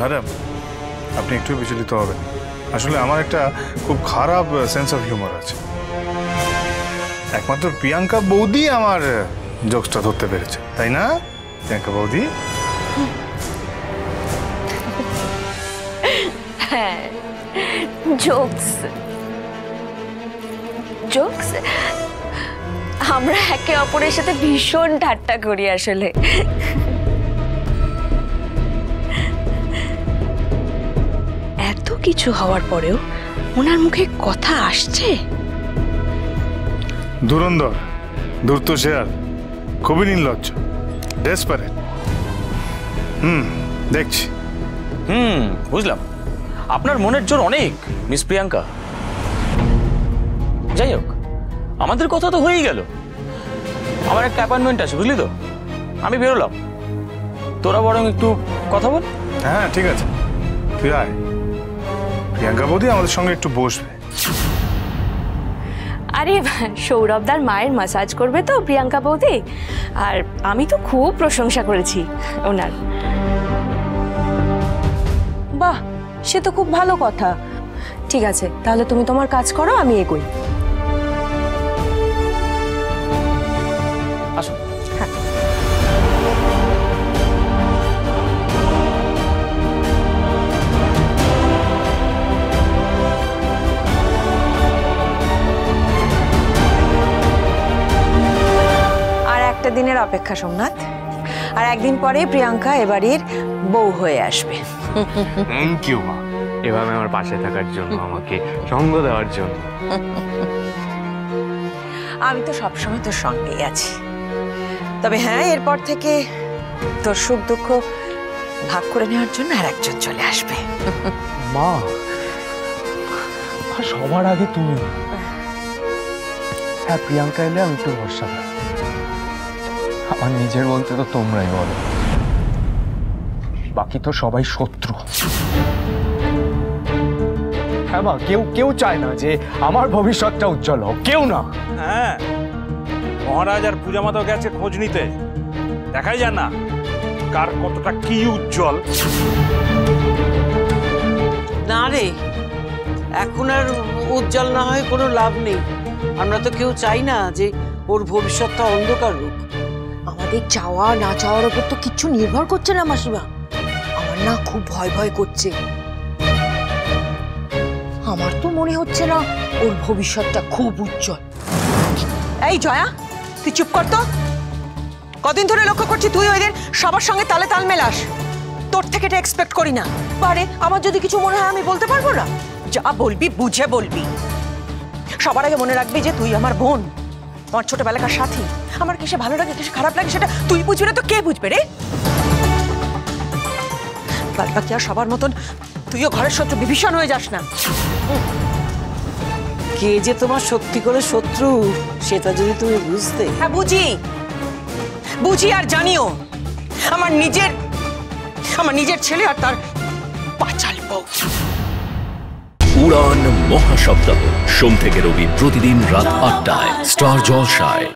Madam, আপনি একটু বিচলিত হবেন আসলে আমার একটা খুব খারাপ সেন্স অফ হিউমার আছে। একমাত্র প্রিয়াঙ্কা বৌদি আমার জোকসটা ধরতে পেরেছে, তাই না? প্রিয়াঙ্কা বৌদি? হ্যাঁ জোকস জোকস আমরা একে অপরের সাথে ভীষণ ঠাট্টা করি আসলে। কিছু হওয়ার পরেও ওনার মুখে কথা আসছে? ধুরন্ধর ধূর্ত শেয়ার খুবই নির্লজ্জ ডেসপারেট হুম দেখছি। হুম বুঝলাম। আপনার মনের জোর অনেক মিস প্রিয়াঙ্কা। যাই হোক আমাদের কথা তো হয়েই গেল। আমার একটা অ্যাপয়েন্টমেন্ট আছে বুঝলি তো? আমি বেরোলাম। তোরা বরং একটু কথা বল। হ্যাঁ ঠিক আছে। তুই আয়। প্রিয়াঙ্কা বৌদি আমাদের সঙ্গে একটু বসবে। আরে সৌরভদার মায়ের মাসাজ করবে তো প্রিয়াঙ্কা বৌদি? আর আমি তো খুব প্রশংসা করেছি ওনার। বাহ সে তো খুব ভালো কথা। ঠিক আছে তাহলে তুমি তোমার কাজ করো আমি এগোই। একটা দিনের অপেক্ষা সোমনাথ। আর একদিন পরে প্রিয়াঙ্কা এবাড়ির বউ হয়ে আসবে। থ্যাংক ইউ মা। এভাবে আমার পাশে থাকার জন্য আমাকে সঙ্গ দেওয়ার জন্য। আমি তো সবসময় তোর সঙ্গেই আছি। তবে হ্যাঁ এরপর থেকে তোর সুখ দুঃখ ভাগ করে নেওয়ার জন্য আর একজন চলে আসবে। মা সবার আগে তুমি। হ্যাঁ প্রিয়াঙ্কা এলে আমি একটু ভরসা পাই। আমার নিজের বলতে তো তোমরাই বলো। বাকি তো সবাই শত্রু। হ্যাঁ মা কেউ কেউ চায় না যে আমার ভবিষ্যৎটা উজ্জ্বল হোক কেউ না। হ্যাঁ মহারাজ আর পূজা মাতাও গেছে খোঁজ নিতে। দেখাই যায় না কার কতটা কি উজ্জ্বল। না রে এখন আর উজ্জ্বল না হয় কোনো লাভ নেই। আমরা তো কেউ চাই না যে ওর ভবিষ্যৎটা অন্ধকার রূপ আমাদের চাওয়া না চাওয়ার উপর তো কিচ্ছু নির্ভর করছে না মাসিমা। আমার না খুব ভয় ভয় করছে। আমার তো মনে হচ্ছে না ওর ভবিষ্যৎটা খুব উজ্জ্বল। এই জয়া, তুই চুপ কর তো। কদিন ধরে লক্ষ্য করছি তুই ওই দিন সবার সঙ্গে তালে তাল মেলাস। তোর থেকে এটা এক্সপেক্ট করি না। পারে, আমার যদি কিছু মনে হয় আমি বলতে পারব না? যা বলবি, বুঝে বলবি। সবার আগে মনে রাখবি যে তুই আমার বোন, আমার ছোটবেলাকার সাথী। আমার কিসে ভালো লাগে কিসে খারাপ লাগে সেটা তুই বুঝবি না তো কে বুঝবে রে? বাদ বাকি আর সবার মতন তুইও ঘরের শত্রু বিভীষণ হয়ে যাস না। কে যে তোমার সত্যি করে শত্রু সেটা যদি তুমি বুঝতে। হ্যাঁ বুঝি। বুঝি আর জানিও আমার নিজের আমার নিজের ছেলে আর তার পাচাল বউ। উড়ান মহাসপ্তাহ সোম থেকে রবি প্রতিদিন রাত আটটায়। স্টার জলসায়।